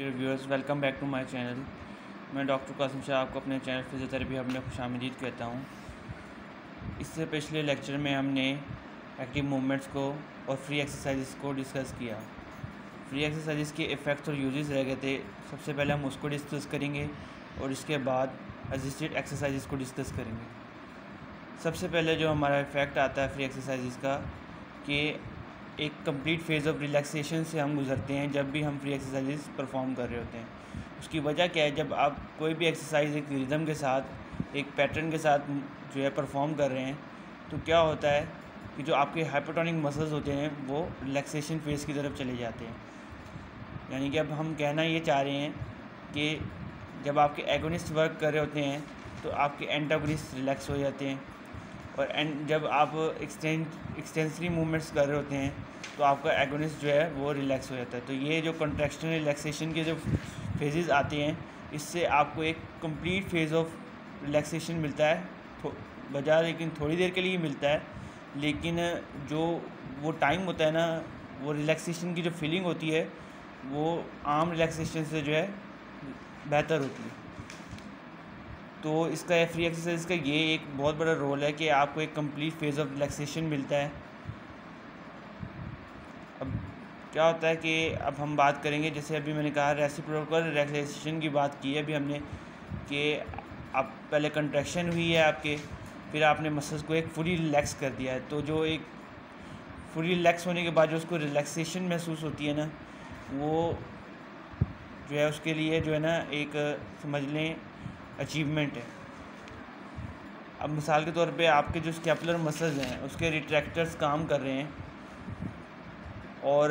Dear viewers welcome back to my channel मैं doctor Qasim Shah, आपको अपने चैनल फिजियोथेरेपी हब में खुश आमदीद कहता हूँ। इससे पिछले लेक्चर में हमने एक्टिव मूवमेंट्स को और फ्री एक्सरसाइज को डिस्कस किया। फ्री एक्सरसाइज के इफ़ेक्ट्स और यूजेस रह गए थे। सबसे पहले हम उसको डिस्कस करेंगे और इसके बाद असिस्टेड एक्सरसाइज को डिस्कस करेंगे। सबसे पहले जो हमारा इफ़ेक्ट आता है फ्री एक्सरसाइज का, कि एक कंप्लीट फ़ेज़ ऑफ़ रिलैक्सेशन से हम गुजरते हैं, जब भी हम फ्री एक्सरसाइज परफॉर्म कर रहे होते हैं। उसकी वजह क्या है, जब आप कोई भी एक्सरसाइज एक रिदम के साथ, एक पैटर्न के साथ जो है परफॉर्म कर रहे हैं तो क्या होता है कि जो आपके हाइपोटोनिक मसल्स होते हैं, वो रिलैक्सेशन फ़ेज़ की तरफ़ चले जाते हैं। यानी कि अब हम कहना ये चाह रहे हैं कि जब आपके एगोनिस्ट वर्क कर रहे होते हैं तो आपके एंटागोनिस्ट रिलैक्स हो जाते हैं। और एंड जब आप एक्सटेंड एक्सटेंसरी मूवमेंट्स कर रहे होते हैं तो आपका एगोनिस्ट जो है, वो रिलैक्स हो जाता है। तो ये जो कंट्रैक्शन रिलैक्सेशन के जो फेजेस आते हैं, इससे आपको एक कंप्लीट फ़ेज़ ऑफ़ रिलैक्सेशन मिलता है। बजाय लेकिन थोड़ी देर के लिए मिलता है, लेकिन जो, वो टाइम होता है ना, वो रिलैक्सेशन की जो फीलिंग होती है, वो आम रिलैक्सेशन से जो है, बेहतर होती है। तो इसका फ्री एक्सरसाइज का ये एक बहुत बड़ा रोल है कि आपको एक कंप्लीट फ़ेज़ ऑफ़ रिलैक्सेशन मिलता है। अब क्या होता है कि अब हम बात करेंगे, जैसे अभी मैंने कहा रेसिप्रोकल रिलैक्सेशन की बात की है अभी हमने, कि आप पहले कंट्रैक्शन हुई है आपके, फिर आपने मसल्स को एक फुली रिलैक्स कर दिया है। तो जो एक फुली रिलैक्स होने के बाद जो उसको रिलैक्सेशन महसूस होती है ना, वो जो है उसके लिए जो है ना एक, समझ लें अचीवमेंट है। अब मिसाल के तौर पे आपके जो स्केपुलर मसल्स हैं, उसके रिट्रैक्टर्स काम कर रहे हैं। और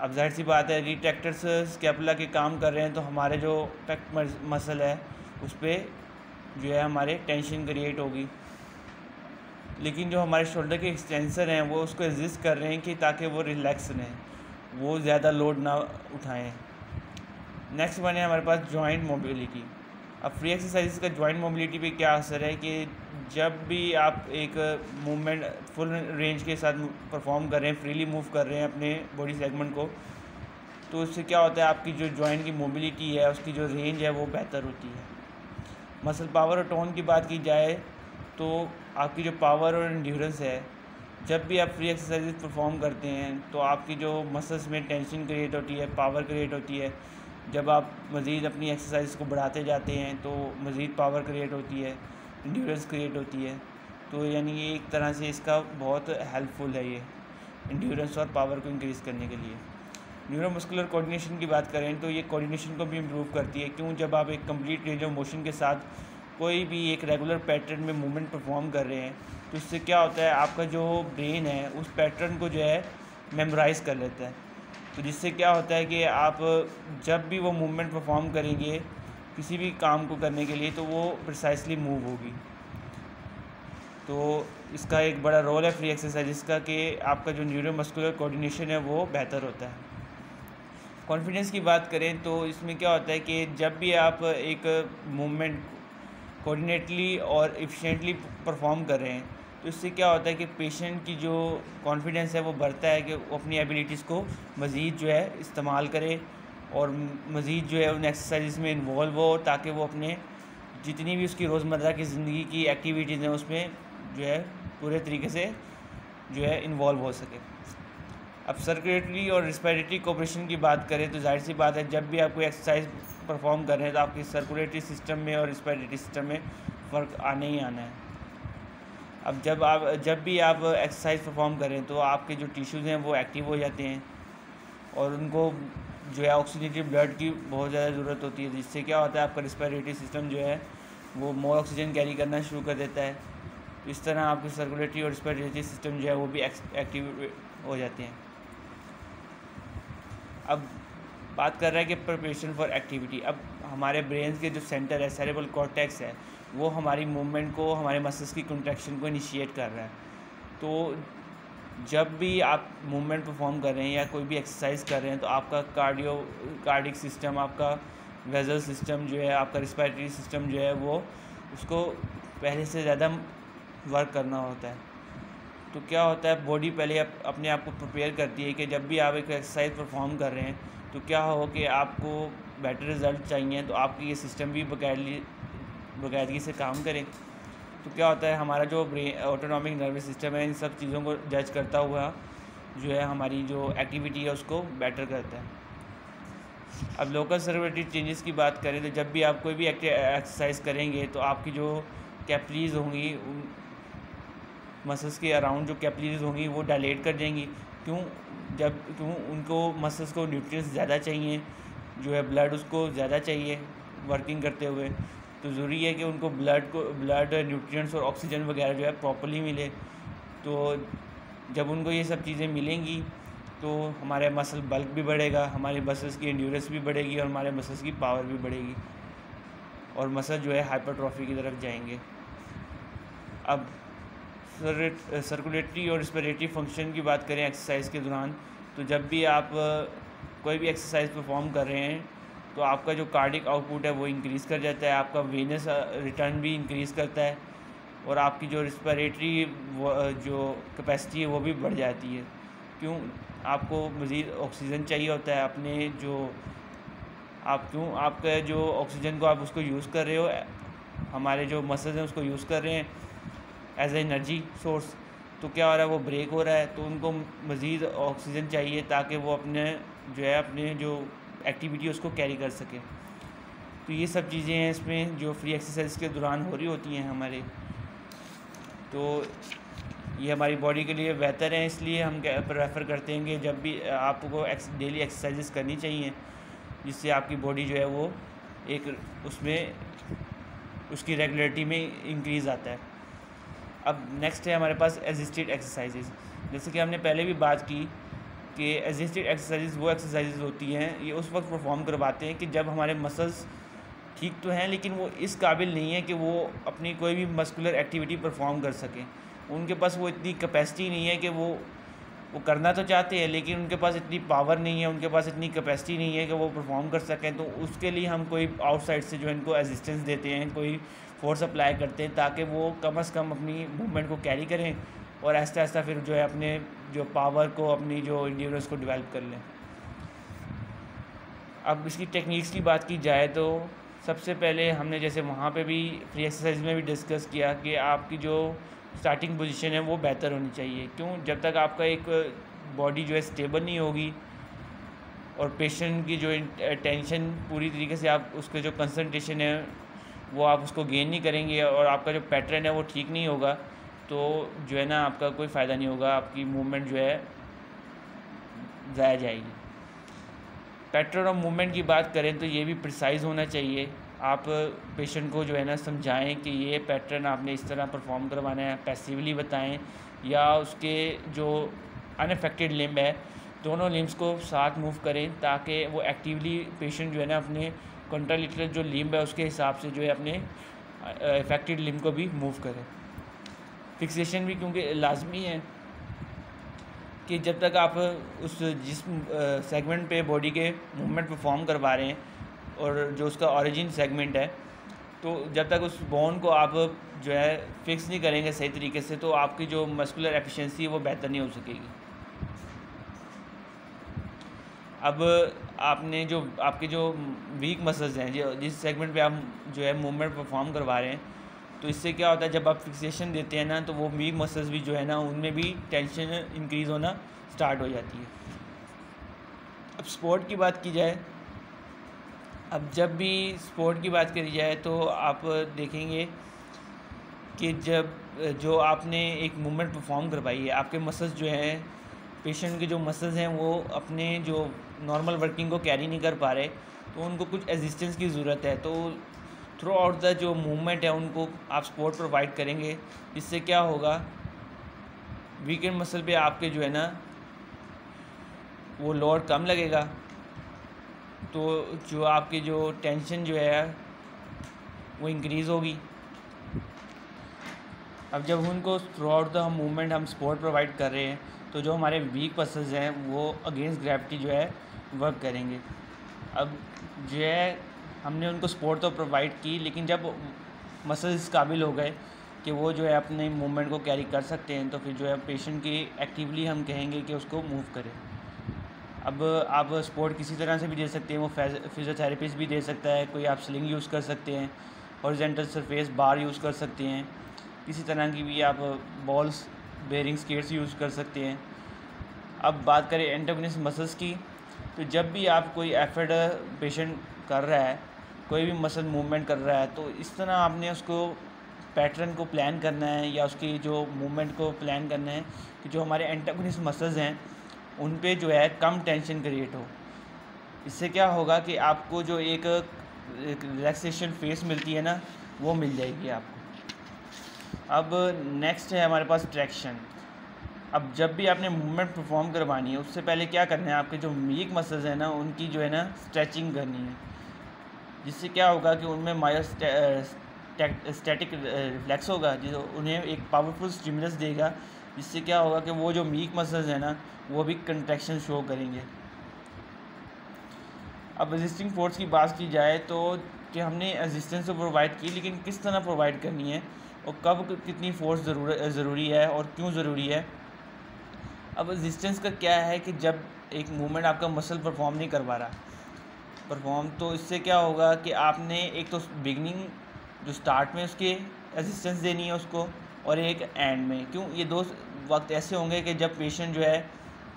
अब ज़ाहिर सी बात है रिट्रैक्टर्स स्केपुला के काम कर रहे हैं तो हमारे जो पेक मसल है उस पर जो है हमारे टेंशन क्रिएट होगी। लेकिन जो हमारे शोल्डर के एक्सटेंसर हैं, वो उसको एग्जिस्ट कर रहे हैं कि ताकि वो रिलैक्स रहें, वो ज़्यादा लोड ना उठाएँ। नेक्स्ट वन है हमारे पास जॉइंट मोबिलिटी अब फ्री एक्सरसाइज का जॉइंट मोबिलिटी पे क्या असर है कि जब भी आप एक मूवमेंट फुल रेंज के साथ परफॉर्म कर रहे हैं फ्रीली मूव कर रहे हैं अपने बॉडी सेगमेंट को तो उससे क्या होता है, आपकी जो जॉइंट की मोबिलिटी है, उसकी जो रेंज है, वो बेहतर होती है। मसल पावर और टोन की बात की जाए तो आपकी जो पावर और इंड्योरेंस है, जब भी आप फ्री एक्सरसाइज परफॉर्म करते हैं तो आपकी जो मसल्स में टेंशन क्रिएट होती है पावर क्रिएट होती है जब आप मज़ीद अपनी एक्सरसाइज को बढ़ाते जाते हैं तो मज़ीद पावर क्रिएट होती है इंड्योरेंस क्रिएट होती है। तो यानी ये एक तरह से इसका बहुत हेल्पफुल है ये इंड्योरेंस और पावर को इंक्रीज़ करने के लिए। न्यूरोमस्कुलर कोऑर्डिनेशन की बात करें तो ये कोऑर्डिनेशन को भी इम्प्रूव करती है। क्यों? जब आप एक कंप्लीट रेंज ऑफ़ मोशन के साथ कोई भी एक रेगुलर पैटर्न में मूवमेंट परफॉर्म कर रहे हैं तो इससे क्या होता है? आपका जो ब्रेन है, उस पैटर्न को जो है मेमोराइज़ कर लेता है। तो जिससे क्या होता है कि आप जब भी वो मूवमेंट परफॉर्म करेंगे किसी भी काम को करने के लिए तो वो प्रिसाइसली मूव होगी। तो इसका एक बड़ा रोल है फ्री एक्सरसाइज का कि आपका जो न्यूरो मस्कुलर कोऑर्डिनेशन है, वो बेहतर होता है। कॉन्फिडेंस की बात करें तो इसमें क्या होता है कि जब भी आप एक मूवमेंट कोऑर्डिनेटली और एफिशिएंटली परफॉर्म कर रहे हैं तो इससे क्या होता है कि पेशेंट की जो कॉन्फिडेंस है, वो बढ़ता है कि वो अपनी एबिलिटीज़ को मज़ीद जो है इस्तेमाल करे और मज़ीद जो है उन एक्सरसाइज में इन्वॉल्व हो ताकि वो अपने जितनी भी उसकी रोज़मर्रा की ज़िंदगी की एक्टिविटीज़ हैं, उसमें जो है पूरे तरीके से जो है इन्वॉल्व हो सके। अब सर्कुलेटरी और रिस्पायरेटरी कोऑपरेशन की बात करें तो ज़ाहिर सी बात है, जब भी आप कोई एक्सरसाइज परफॉर्म कर रहे हैं तो आपकी सर्कुलेटरी सिस्टम में और रिस्पायरेटरी सिस्टम में फ़र्क आने ही आना है। अब जब आप, जब भी आप एक्सरसाइज परफॉर्म करें तो आपके जो टिश्यूज़ हैं, वो एक्टिव हो जाते हैं। और उनको जो है ऑक्सीजनेटेड ब्लड की बहुत ज़्यादा ज़रूरत होती है, जिससे क्या होता है, आपका रिस्पायरेटरी सिस्टम जो है, वो मोर ऑक्सीजन कैरी करना शुरू कर देता है। तो इस तरह आपके सर्कुलेटरी और रिस्पायरेटरी सिस्टम जो है, वो भी एक्टिव हो जाते हैं। अब बात कर रहा है कि प्रिपरेशन फॉर एक्टिविटी अब हमारे ब्रेन के जो सेंटर है सेरेबल कॉर्टेक्स है वो हमारी मूवमेंट को हमारे मसल्स की कंट्रैक्शन को इनिशिएट कर रहा है। तो जब भी आप मूवमेंट परफॉर्म कर रहे हैं या कोई भी एक्सरसाइज कर रहे हैं तो आपका कार्डियो कार्डिक सिस्टम आपका वेजल सिस्टम जो है आपका रिस्पायरेटरी सिस्टम जो है वो उसको पहले से ज़्यादा वर्क करना होता है। तो क्या होता है बॉडी पहले अप, अपने आप को प्रिपेयर करती है कि जब भी आप एक एक्सरसाइज परफॉर्म कर रहे हैं तो क्या हो कि आपको बेटर रिज़ल्ट चाहिए तो आपकी ये सिस्टम भी बाकायदगी बाकायदगी से काम करें। तो क्या होता है, हमारा जो ब्रेन ऑटोनॉमिक नर्वस सिस्टम है, इन सब चीज़ों को जज करता हुआ जो है हमारी जो एक्टिविटी है उसको बेटर करता है। अब लोकल सर्वेटिव चेंजेस की बात करें तो जब भी आप कोई भी एक्सरसाइज करेंगे तो आपकी जो कैपलीज होंगी मसल्स के अराउंड जो कैपलीज होंगी, वो डायलेट कर जाएँगी क्यों? जब, क्यों? उनको मसल्स को न्यूट्रिएंट्स ज़्यादा चाहिए, जो है ब्लड उसको ज़्यादा चाहिए वर्किंग करते हुए। तो ज़रूरी है कि उनको ब्लड को ब्लड न्यूट्रिएंट्स और ऑक्सीजन वगैरह जो है प्रॉपरली मिले। तो जब उनको ये सब चीज़ें मिलेंगी तो हमारे मसल बल्क भी बढ़ेगा, हमारे मसल्स की इंड्योरेंस भी बढ़ेगी और हमारे मसल्स की पावर भी बढ़ेगी और मसल जो है हाइपरट्रॉफी की तरफ़ जाएँगे। अब सर्कुलेटरी और रिस्परेटरी फ़ंक्शन की बात करें एक्सरसाइज के दौरान तो जब भी आप कोई भी एक्सरसाइज परफॉर्म कर रहे हैं तो आपका जो कार्डिक आउटपुट है वो इंक्रीज़ कर जाता है, आपका वेनस रिटर्न भी इंक्रीज़ करता है और आपकी जो रिस्परेटरी जो कैपेसिटी है वो भी बढ़ जाती है। क्यों? आपको मज़ीद ऑक्सीजन चाहिए होता है, अपने जो, आप क्यों? आपका जो ऑक्सीजन को आप उसको यूज़ कर रहे हो, हमारे जो मसल्स हैं उसको यूज़ कर रहे हैं एज एनर्जी सोर्स तो क्या हो रहा है, वो ब्रेक हो रहा है तो उनको मज़ीद ऑक्सीजन चाहिए ताकि वो अपने, जो है, अपने जो एक्टिविटी उसको कैरी कर सके। तो ये सब चीज़ें हैं इसमें जो फ्री एक्सरसाइज के दौरान हो रही होती हैं हमारे। तो ये हमारी बॉडी के लिए बेहतर है, इसलिए हम प्रेफर करते हैं कि जब भी आपको एक्स डेली एक्सरसाइजेस करनी चाहिए, जिससे आपकी बॉडी जो है वो एक उसमें, उसकी रेगुलरिटी में इंक्रीज़ आता है। अब नेक्स्ट है हमारे पास एजिस्टेड एक्सरसाइजेज जैसे कि हमने पहले भी बात की कि एजिस्टेड एक्सरसाइजेज वो एक्सरसाइजेज होती हैं, ये उस वक्त परफॉर्म करवाते हैं कि जब हमारे मसल्स ठीक तो हैं, लेकिन वो इस काबिल नहीं है कि वो अपनी कोई भी मस्कुलर एक्टिविटी परफॉर्म कर सकें। उनके पास वो इतनी कैपेसिटी नहीं है कि वो वो करना तो चाहते हैं, लेकिन उनके पास इतनी पावर नहीं है, उनके पास इतनी कैपेसिटी नहीं है कि वो परफॉर्म कर सकें तो उसके लिए हम कोई आउटसाइड से जो इनको एजिस्टेंस देते हैं, कोई फोर्स अप्लाई करते हैं, ताकि वो कम अज़ कम अपनी मूवमेंट को कैरी करें। और ऐसा ऐसा फिर जो है अपने, जो पावर को, अपनी जो इंडियोरेंस को डेवलप कर लें। अब इसकी टेक्निक्स की बात की जाए तो सबसे पहले हमने जैसे वहाँ पे भी फ्री एक्सरसाइज में भी डिस्कस किया कि आपकी जो स्टार्टिंग पोजीशन है वो बेहतर होनी चाहिए। क्यों? जब तक आपका एक बॉडी जो है स्टेबल नहीं होगी और पेशेंट की जो टेंशन पूरी तरीके से आप, उसके जो कंसंट्रेशन है, वो आप उसको गेन नहीं करेंगे और आपका जो पैटर्न है वो ठीक नहीं होगा तो जो है ना, आपका कोई फ़ायदा नहीं होगा, आपकी मूवमेंट जो है, ज़ाया जाएगी। पैटर्न और मूवमेंट की बात करें तो ये भी प्रिसाइज़ होना चाहिए। आप पेशेंट को जो है ना, समझाएँ कि ये पैटर्न आपने इस तरह परफॉर्म करवाना है पैसिवली बताएँ, या उसके जो अनफेक्टेड लिम्ब है, दोनों लिम्स को साथ मूव करें, ताकि वो एक्टिवली पेशेंट जो है ना, अपने कंट्रालिटरल जो लिम्ब है, उसके हिसाब से जो है, अपने इफेक्टेड लिम्ब को भी मूव करें। फिक्सेशन भी क्योंकि लाजमी है कि जब तक आप उस जिस सेगमेंट पे बॉडी के मूवमेंट परफॉर्म करवा रहे हैं और जो उसका ओरिजिन सेगमेंट है तो जब तक उस बोन को आप जो है फिक्स नहीं करेंगे सही तरीके से तो आपकी जो मस्कुलर एफिशिएंसी है वो बेहतर नहीं हो सकेगी। अब आपने जो, आपके जो वीक मसल्स हैं, जिस सेगमेंट पे आप जो है मूवमेंट परफॉर्म करवा रहे हैं तो इससे क्या होता है, जब आप फिक्सेशन देते हैं ना तो वो वीक मसल्स भी जो है ना, उनमें भी टेंशन इंक्रीज़ होना स्टार्ट हो जाती है। अब स्पोर्ट की बात की जाए, अब जब भी स्पोर्ट की बात करी जाए तो आप देखेंगे कि जब, जो आपने एक मूवमेंट परफॉर्म करवाई है, आपके मसल्स जो हैं पेशेंट के जो मसल्स हैं, वो अपने जो नॉर्मल वर्किंग को कैरी नहीं कर पा रहे तो उनको कुछ एजिस्टेंस की ज़रूरत है। तो थ्रू आउट द जो मूवमेंट है उनको आप सपोर्ट प्रोवाइड करेंगे, इससे क्या होगा? वीकेंड मसल पे आपके जो है ना, वो लोड कम लगेगा। तो जो आपकी जो टेंशन जो है, वो इंक्रीज़ होगी। अब जब उनको थ्रू आउट द मूवमेंट हम सपोर्ट प्रोवाइड कर रहे हैं तो जो हमारे वीक मसल्स हैं, वो अगेंस्ट ग्रेविटी जो है वर्क करेंगे। अब जो है हमने उनको सपोर्ट तो प्रोवाइड की, लेकिन जब मसल्स काबिल हो गए कि वो जो है अपने मूवमेंट को कैरी कर सकते हैं तो फिर जो है पेशेंट की एक्टिवली हम कहेंगे कि उसको मूव करें। अब आप सपोर्ट किसी तरह से भी दे सकते हैं, वो फिज़ियोथेरेपिस्ट भी दे सकता है, कोई आप स्लिंग यूज़ कर सकते हैं हॉरिजेंटल सरफेस बार यूज़ कर सकते हैं, किसी तरह की भी आप बॉल्स बेरिंग स्केट्स यूज़ कर सकते हैं। अब बात करें एंटोगनिस मसल्स की तो जब भी आप कोई एफर्ड पेशेंट कर रहा है कोई भी मसल मूवमेंट कर रहा है तो इस तरह आपने उसको पैटर्न को प्लान करना है या उसकी जो मूवमेंट को प्लान करना है कि जो हमारे एंटागोनिस मसल्स हैं, उन पे जो है कम टेंशन क्रिएट हो। इससे क्या होगा कि आपको जो एक रिलैक्सेशन फेस मिलती है ना, वो मिल जाएगी आपको। अब नेक्स्ट है हमारे पास ट्रैक्शन अब जब भी आपने मूवमेंट परफॉर्म करवानी है, उससे पहले क्या करना है, आपके जो वीक मसल्स हैं ना, उनकी जो है ना स्ट्रेचिंग करनी है। जिससे क्या होगा कि उनमें मायो स्टैटिक रिफ्लेक्स होगा जो उन्हें एक पावरफुल स्टिमुलस देगा, जिससे क्या होगा कि वो जो मीक मसल्स हैं ना, वो भी कंट्रैक्शन शो करेंगे। अब रजिस्टिंग फोर्स की बात की जाए तो कि हमने रजिस्टेंस तो प्रोवाइड की, लेकिन किस तरह प्रोवाइड करनी है, और कब कितनी फोर्स ज़रूर ज़रूरी है, और क्यों ज़रूरी है? अब रजिस्टेंस का क्या है कि जब एक मूवमेंट आपका मसल परफॉर्म नहीं करवा रहा परफॉर्म तो इससे क्या होगा कि आपने एक तो बिगनिंग जो स्टार्ट में उसके असिस्टेंस देनी है उसको और एक एंड में। क्यों? ये दो वक्त ऐसे होंगे कि जब पेशेंट जो है,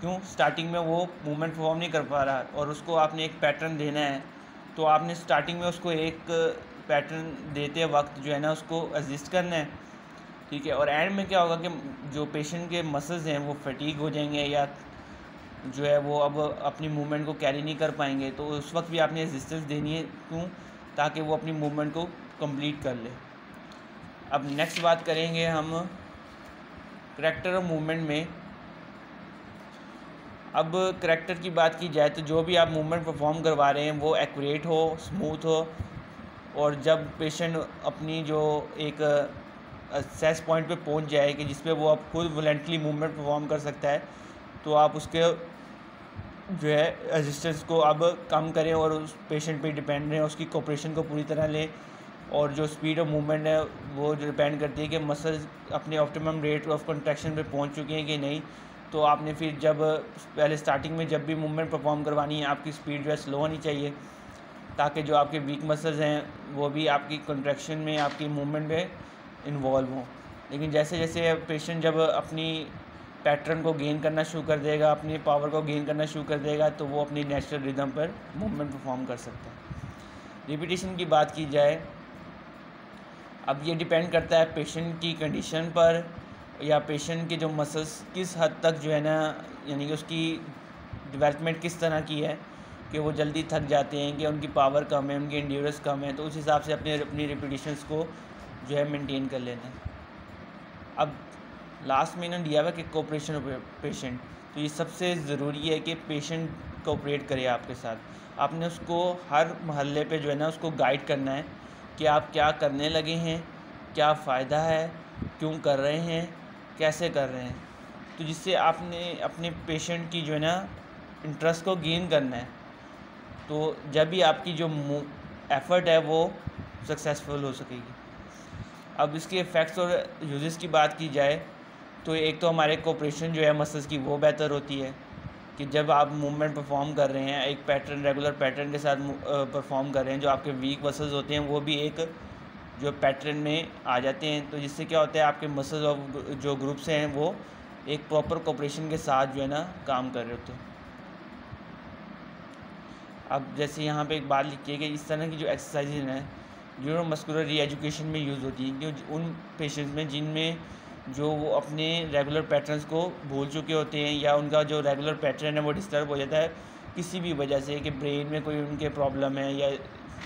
क्यों? स्टार्टिंग में वो मूवमेंट परफॉर्म नहीं कर पा रहा और उसको आपने एक पैटर्न देना है तो आपने स्टार्टिंग में उसको एक पैटर्न देते वक्त जो है ना, उसको एडजस्ट करना है। ठीक है? और एंड में क्या होगा कि जो पेशेंट के मसल्स हैं, वो फटीक हो जाएँगे या जो है वो अब अपनी मूवमेंट को कैरी नहीं कर पाएँगे तो उस वक्त भी आपने रेजिस्टेंस देनी है क्यों? ताकि वो अपनी मूवमेंट को कंप्लीट कर ले। अब नेक्स्ट बात करेंगे हम करेक्टर और मूवमेंट में। अब करेक्टर की बात की जाए तो जो भी आप मूवमेंट परफॉर्म करवा रहे हैं, वो एक्यूरेट हो स्मूथ हो, और जब पेशेंट अपनी जो एक सेस पॉइंट पे पहुँच जाए कि जिस पे वो अब खुद वॉलेंटली मूवमेंट परफॉर्म कर सकता है तो आप उसके जो है रेजिस्टेंस को अब कम करें और उस पेशेंट पे डिपेंड रहें, उसकी कोऑपरेशन को पूरी तरह लें और जो स्पीड ऑफ़ मूवमेंट है, वो डिपेंड करती है कि मसल्स अपने ऑप्टिमम रेट ऑफ़ कंट्रैक्शन पे पहुँच चुके हैं कि नहीं तो आपने फिर जब पहले स्टार्टिंग में जब भी मूवमेंट परफॉर्म करवानी है, आपकी स्पीड जो है स्लो होनी चाहिए, ताकि जो आपके वीक मसल्स हैं, वो भी आपकी कंट्रैक्शन में, आपकी मूवमेंट में इन्वॉल्व हों। लेकिन जैसे जैसे पेशेंट जब अपनी पैटर्न को गेन करना शुरू कर देगा, अपनी पावर को गेन करना शुरू कर देगा तो वो अपनी नेचुरल रिदम पर मूवमेंट परफॉर्म कर सकता है। रिपीटेशन की बात की जाए, अब ये डिपेंड करता है पेशेंट की कंडीशन पर, या पेशेंट के जो मसल्स किस हद तक जो है ना, यानी कि उसकी डेवलपमेंट किस तरह की है, कि वो जल्दी थक जाते हैं, कि उनकी पावर कम है, उनकी इंड्योरेंस कम है तो उस हिसाब से अपने, अपनी रिपीटिशंस को जो है मेंटेन कर लेना अब लास्ट में इन्होंने दिया हुआ कि कोऑपरेशन पेशेंट तो ये सबसे ज़रूरी है कि पेशेंट कोऑपरेट करे आपके साथ। आपने उसको हर महल्ले पे जो है ना उसको गाइड करना है कि आप क्या करने लगे हैं, क्या फ़ायदा है, क्यों कर रहे हैं, कैसे कर रहे हैं। तो जिससे आपने अपने पेशेंट की जो है ना इंटरेस्ट को गेन करना है। तो जब भी आपकी जो एफ़र्ट है वो सक्सेसफुल हो सकेगी। अब इसके इफ़ेक्ट्स और यूजेस की बात की जाए तो एक तो हमारे कोऑपरेशन जो है मसल्स की वो बेहतर होती है कि जब आप मूवमेंट परफॉर्म कर रहे हैं, एक पैटर्न रेगुलर पैटर्न के साथ परफॉर्म कर रहे हैं, जो आपके वीक मसल्स होते हैं, वो भी एक जो पैटर्न में आ जाते हैं। तो जिससे क्या होता है, आपके मसल्स और जो ग्रुप्स हैं, वो एक प्रॉपर कोऑपरेशन के साथ जो है ना, काम कर रहे होते हैं। अब जैसे यहाँ पे एक बात लिखी है कि इस तरह की जो एक्सरसाइज हैं जो मस्कुलर री एजुकेशन में यूज़ होती हैं क्यों उन पेशेंट्स में जिनमें जो वो अपने रेगुलर पैटर्न्स को भूल चुके होते हैं या उनका जो रेगुलर पैटर्न है वो डिस्टर्ब हो जाता है किसी भी वजह से कि ब्रेन में कोई उनके प्रॉब्लम है या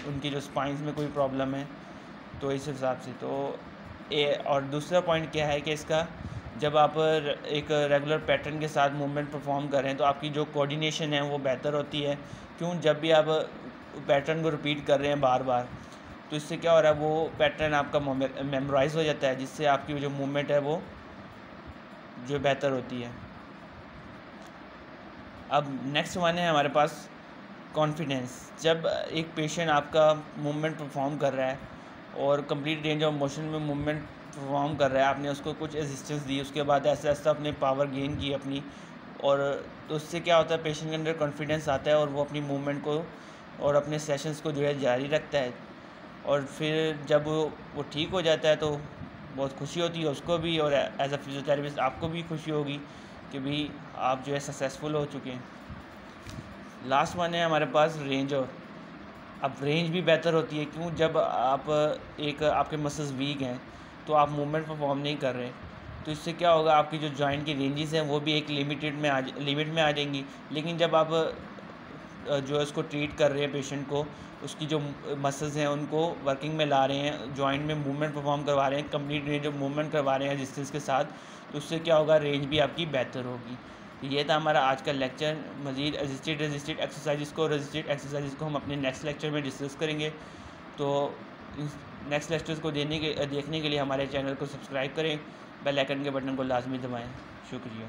उनकी जो स्पाइंस में कोई प्रॉब्लम है तो इस हिसाब से। तो ए, और दूसरा पॉइंट क्या है कि इसका जब आप एक रेगुलर पैटर्न के साथ मूवमेंट परफॉर्म कर तो आपकी जो कोऑर्डिनेशन है वो बेहतर होती है। क्यों? जब भी आप पैटर्न को रिपीट कर रहे हैं बार बार तो इससे क्या हो रहा है, वो पैटर्न आपका मेमोराइज हो जाता है, जिससे आपकी जो मूवमेंट है, वो जो बेहतर होती है। अब नेक्स्ट वन है हमारे पास कॉन्फिडेंस जब एक पेशेंट आपका मूवमेंट परफॉर्म कर रहा है और कंप्लीट रेंज ऑफ़ मोशन में मूवमेंट परफॉर्म कर रहा है, आपने उसको कुछ एसिस्टेंस दी, उसके बाद ऐसे, ऐसा अपने पावर गेन की अपनी, और तो उससे क्या होता है पेशेंट के अंदर कॉन्फिडेंस आता है और वो अपनी मूवमेंट को और अपने सेशंस को जो है जारी रखता है। और फिर जब वो ठीक हो जाता है तो बहुत खुशी होती है उसको भी और एज अ फिजियोथेरेपिस्ट आपको भी खुशी होगी कि भाई आप जो है सक्सेसफुल हो चुके हैं। लास्ट वन है हमारे पास रेंज और अब रेंज भी बेहतर होती है क्यों? जब आप एक आपके मसल्स वीक हैं तो आप मूवमेंट परफॉर्म नहीं कर रहे। तो इससे क्या होगा? आपकी जो जॉइंट की रेंजेस हैं, वो भी एक लिमिटेड में आ लिमिट में आ जाएँगी। लेकिन जब आप जो है उसको ट्रीट कर रहे हैं पेशेंट को, उसकी जो मसल्स हैं, उनको वर्किंग में ला रहे हैं जॉइंट में मूवमेंट परफॉर्म करवा रहे हैं कंप्लीट रेंज ऑफ़ मूवमेंट करवा रहे हैं डिस्टेंस के साथ तो उससे क्या होगा रेंज भी आपकी बेहतर होगी। तो ये था हमारा आज का लेक्चर मज़ीद रजिस्टेड रजिस्टेड एक्सरसाइज को रजिस्टेड एक्सरसाइज को हम अपने नेक्स्ट लेक्चर में डिस्कस करेंगे। तो नेक्स्ट लेक्चर्स को देने के, देखने के लिए हमारे चैनल को सब्सक्राइब करें बेल आइकन के बटन को लाजमी दबाएँ। शुक्रिया।